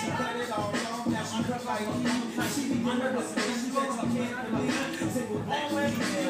She got it all off, now she look like you. Now she be under the skin, she bet you can't believe. in always